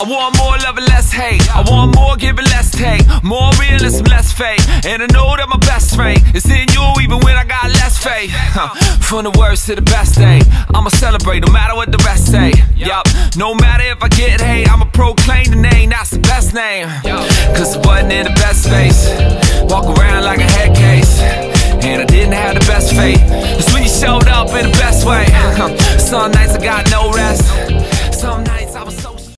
I want more love and less hate. I want more give and less take. More realism, less fake. And I know that my best friend is in you even when I got less faith. Huh. From the worst to the best day, I'ma celebrate no matter what the rest say. Yup, no matter if I get hate, I'ma proclaim the name, that's the best name. Cause I wasn't in the best space. Walk around like a head case. And I didn't have the best faith. It's when you showed up in the best way. Some nights I got no rest.